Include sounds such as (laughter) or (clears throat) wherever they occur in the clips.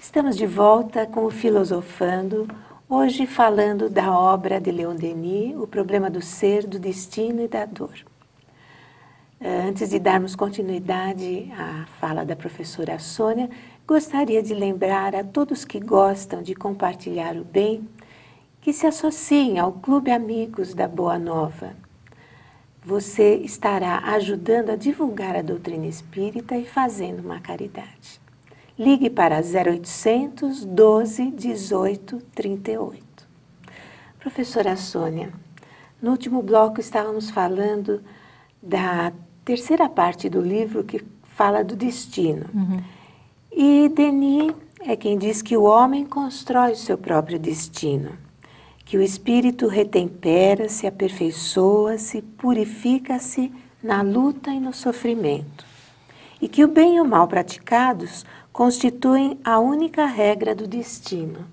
Estamos de volta com o Filosofando, hoje falando da obra de Leon Denis, O Problema do Ser, do Destino e da Dor. Eh, antes de darmos continuidade à fala da professora Sônia, gostaria de lembrar a todos que gostam de compartilhar o bem que se associem ao Clube Amigos da Boa Nova. Você estará ajudando a divulgar a doutrina espírita e fazendo uma caridade. Ligue para 0800 12 18 38. Professora Sônia, no último bloco estávamos falando da terceira parte do livro que fala do destino. Uhum. E Denis é quem diz que o homem constrói o seu próprio destino, que o espírito retempera-se, aperfeiçoa-se, purifica-se na luta e no sofrimento, e que o bem e o mal praticados constituem a única regra do destino.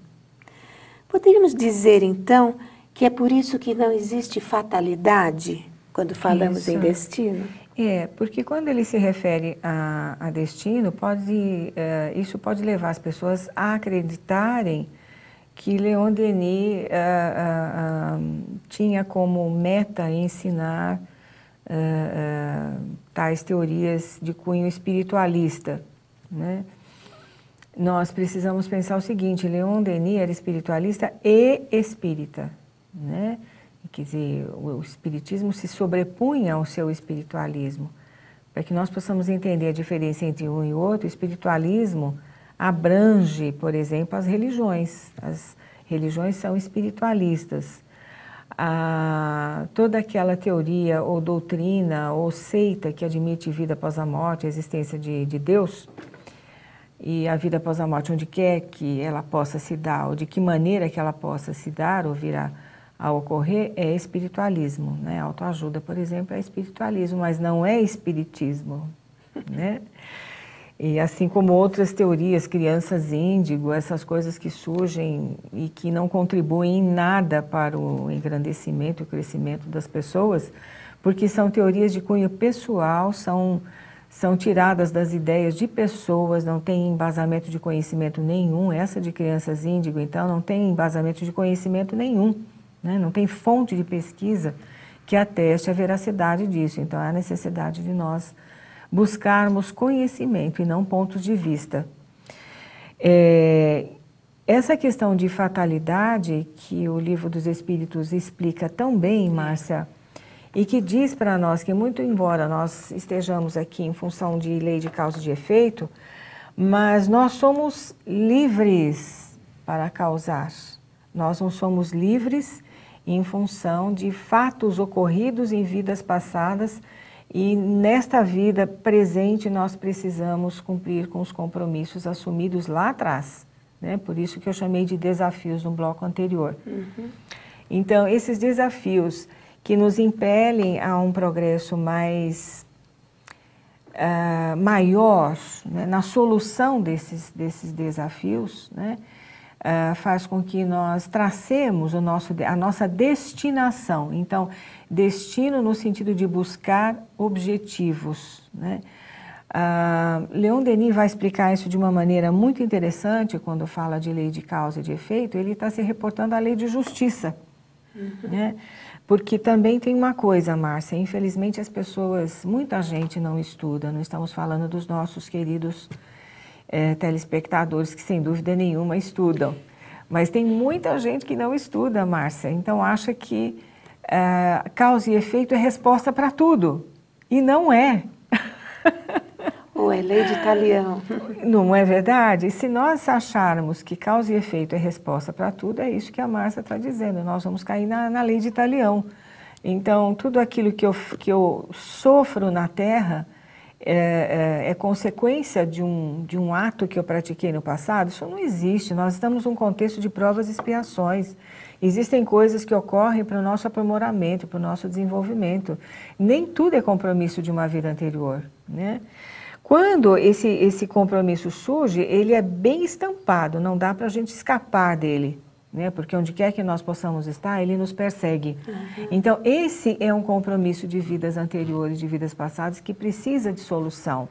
Poderíamos dizer então que é por isso que não existe fatalidade quando falamos isso. em destino? É, porque quando ele se refere a, a destino, pode, uh, isso pode levar as pessoas a acreditarem que Leon Denis uh, uh, tinha como meta ensinar tais teorias de cunho espiritualista, né? nós precisamos pensar o seguinte: Leon Denis era espiritualista e espírita, né? Quer dizer, o espiritismo se sobrepunha ao seu espiritualismo. Para que nós possamos entender a diferença entre um e outro, o espiritualismo abrange, por exemplo, as religiões. As religiões são espiritualistas. Toda aquela teoria ou doutrina ou seita que admite vida após a morte, a existência de, de Deus, e a vida após a morte, onde quer que ela possa se dar, ou de que maneira que ela possa se dar ou vir a, a ocorrer, é espiritualismo. Né? Autoajuda, por exemplo, é espiritualismo, mas não é espiritismo. Né? E assim como outras teorias, crianças índigo, essas coisas que surgem e que não contribuem em nada para o engrandecimento e o crescimento das pessoas, porque são teorias de cunho pessoal, são são tiradas das ideias de pessoas, não tem embasamento de conhecimento nenhum. Essa de crianças índigo, então, não tem embasamento de conhecimento nenhum, né? não tem fonte de pesquisa que ateste a veracidade disso. Então, há necessidade de nós buscarmos conhecimento e não pontos de vista. É, essa questão de fatalidade que o livro dos Espíritos explica tão bem, Márcia e que diz para nós que, muito embora nós estejamos aqui em função de lei de causa e de efeito, mas nós somos livres para causar. Nós não somos livres em função de fatos ocorridos em vidas passadas e nesta vida presente nós precisamos cumprir com os compromissos assumidos lá atrás. Né? Por isso que eu chamei de desafios no bloco anterior. Uhum. Então, esses desafios que nos impelem a um progresso mais uh, maior né, na solução desses, desses desafios, né, uh, faz com que nós tracemos o nosso, a nossa destinação. Então, destino no sentido de buscar objetivos. Né? Uh, Leon Denis vai explicar isso de uma maneira muito interessante quando fala de lei de causa e de efeito. Ele está se reportando à lei de justiça. Uhum. Né? Porque também tem uma coisa, Márcia, infelizmente as pessoas, muita gente não estuda, não estamos falando dos nossos queridos é, telespectadores que sem dúvida nenhuma estudam. Mas tem muita gente que não estuda, Márcia, então acha que é, causa e efeito é resposta para tudo. E não é. (laughs) Ou é lei de Italião. Não é verdade? E se nós acharmos que causa e efeito é resposta para tudo, é isso que a Márcia está dizendo. Nós vamos cair na, na lei de Italião. Então, tudo aquilo que eu, que eu sofro na Terra é, é, é, consequência de um, de um ato que eu pratiquei no passado? Isso não existe. Nós estamos num contexto de provas e expiações. Existem coisas que ocorrem para o nosso aprimoramento, para o nosso desenvolvimento. Nem tudo é compromisso de uma vida anterior, né? Quando esse, esse compromisso surge, ele é bem estampado, não dá para a gente escapar dele. Né? Porque onde quer que nós possamos estar, ele nos persegue. Uhum. Então, esse é um compromisso de vidas anteriores, de vidas passadas, que precisa de solução.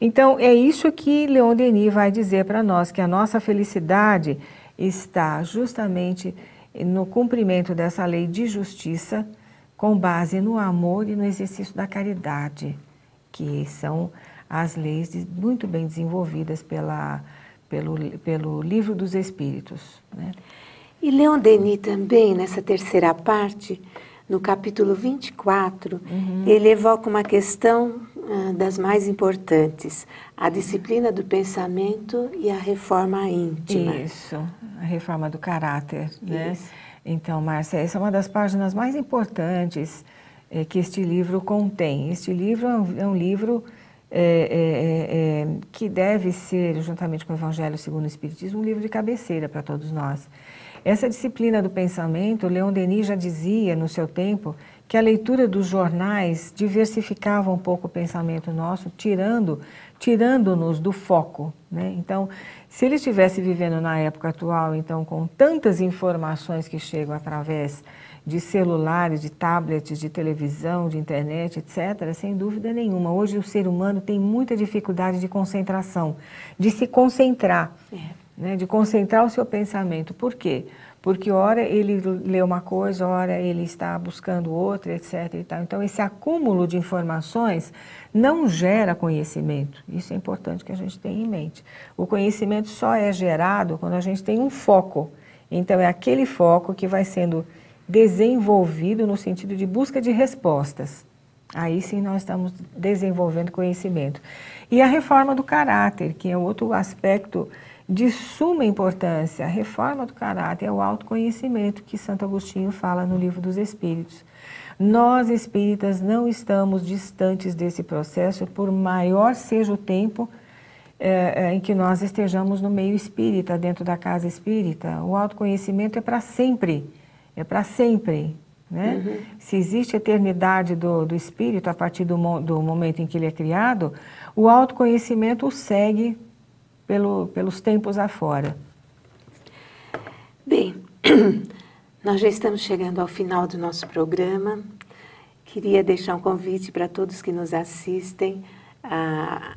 Então, é isso que Leon Denis vai dizer para nós, que a nossa felicidade está justamente no cumprimento dessa lei de justiça, com base no amor e no exercício da caridade, que são as leis muito bem desenvolvidas pela pelo, pelo Livro dos Espíritos. Né? E Leon Denis também, nessa terceira parte, no capítulo 24, uhum. ele evoca uma questão uh, das mais importantes, a disciplina do pensamento e a reforma íntima. Isso, a reforma do caráter, né? Então, Márcia, essa é uma das páginas mais importantes é, que este livro contém. Este livro é um, é um livro é, é, é, é, que deve ser, juntamente com o Evangelho segundo o Espiritismo, um livro de cabeceira para todos nós. Essa disciplina do pensamento, Leon Denis já dizia no seu tempo que a leitura dos jornais diversificava um pouco o pensamento nosso, tirando, tirando-nos do foco. Né? Então, se ele estivesse vivendo na época atual, então com tantas informações que chegam através de celulares, de tablets, de televisão, de internet, etc., sem dúvida nenhuma. Hoje o ser humano tem muita dificuldade de concentração, de se concentrar, é. né, de concentrar o seu pensamento. Por quê? Porque ora ele lê uma coisa, ora ele está buscando outra, etc. E tal. Então esse acúmulo de informações não gera conhecimento. Isso é importante que a gente tenha em mente. O conhecimento só é gerado quando a gente tem um foco. Então é aquele foco que vai sendo desenvolvido no sentido de busca de respostas. Aí sim nós estamos desenvolvendo conhecimento. E a reforma do caráter, que é outro aspecto de suma importância. A reforma do caráter é o autoconhecimento que Santo Agostinho fala no Livro dos Espíritos. Nós espíritas não estamos distantes desse processo, por maior seja o tempo é, em que nós estejamos no meio espírita, dentro da casa espírita. O autoconhecimento é para sempre é para sempre. Né? Uhum. Se existe eternidade do, do espírito a partir do, do momento em que ele é criado, o autoconhecimento o segue pelo, pelos tempos afora. Bem, (clears throat) nós já estamos chegando ao final do nosso programa. Queria deixar um convite para todos que nos assistem a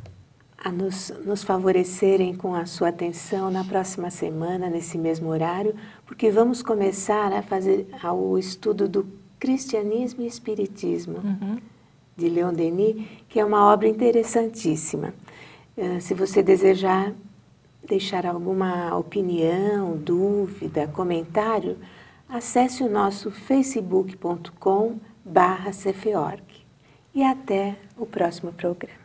a nos, nos favorecerem com a sua atenção na próxima semana, nesse mesmo horário, porque vamos começar a fazer o estudo do Cristianismo e Espiritismo, uhum. de Leon Denis, que é uma obra interessantíssima. Uh, se você desejar deixar alguma opinião, dúvida, comentário, acesse o nosso facebook.com barra E até o próximo programa.